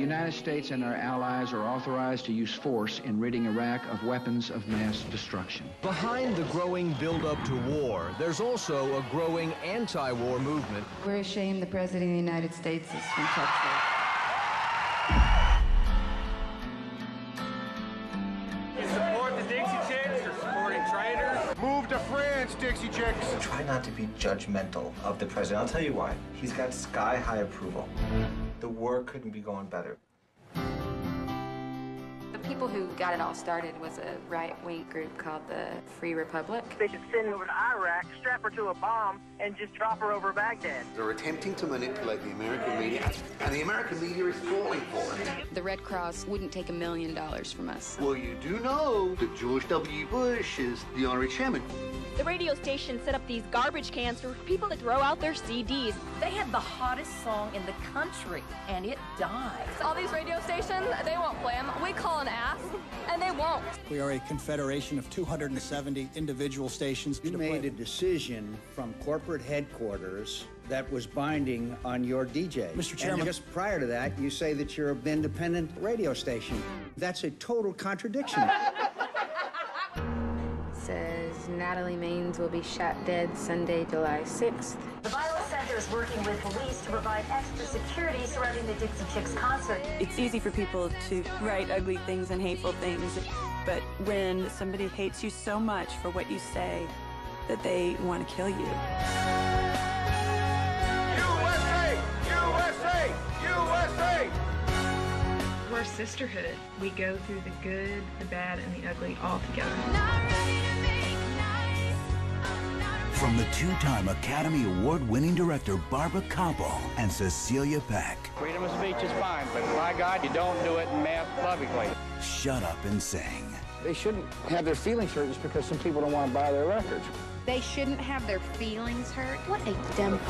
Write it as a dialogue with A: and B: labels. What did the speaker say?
A: United States and our allies are authorized to use force in ridding Iraq of weapons of mass destruction.
B: Behind the growing buildup to war, there's also a growing anti-war movement.
C: We're ashamed the President of the United States is from Texas.
D: You support the Dixie Chicks, you're supporting traitors.
E: Move to France, Dixie Chicks.
F: Try not to be judgmental of the president. I'll tell you why. He's got sky high approval. The war couldn't be going better.
G: The people who got it all started was a right-wing group called the Free Republic.
H: They should send her over to Iraq, strap her to a bomb, and just drop her over Baghdad.
I: They're attempting to manipulate the American media, and the American media is falling for it.
G: The Red Cross wouldn't take a million dollars from us.
I: Well, you do know that George W. Bush is the honorary chairman.
J: The radio station set up these garbage cans for people to throw out their CDs.
K: They had the hottest song in the country, and it died.
L: All these radio stations, they won't play them. We call an ass, and they won't.
M: We are a confederation of 270 individual stations.
N: You made a decision from corporate headquarters that was binding on your DJ.
M: Mr. Chairman.
N: And just prior to that, you say that you're an independent radio station. That's a total contradiction.
G: says Natalie Maines will be shot dead Sunday, July 6th.
O: The Viola Center is working with police to provide extra security surrounding the Dixie Chicks concert.
P: It's easy for people to write ugly things and hateful things, but when somebody hates you so much for what you say that they want to kill you.
E: USA! USA! USA!
Q: We're sisterhood. We go through the good, the bad, and the ugly all together.
R: From the two-time Academy Award-winning director Barbara Kopple and Cecilia Peck.
S: Freedom of speech is fine, but by God, you don't do it in mass publicly.
R: Shut up and sing.
A: They shouldn't have their feelings hurt just because some people don't want to buy their records.
G: They shouldn't have their feelings hurt. What a dumb.